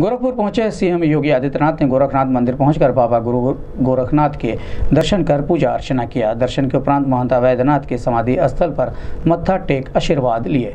गोरखपुर पहुँचे सीएम योगी आदित्यनाथ ने गोरखनाथ मंदिर पहुंचकर बाबा गुरु गोरखनाथ के दर्शन कर पूजा अर्चना किया। दर्शन के उपरांत महंता वैद्यनाथ के समाधि स्थल पर मत्था टेक आशीर्वाद लिए।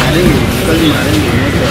mãi đến nhiều, tới mãi đến nhiều mới được.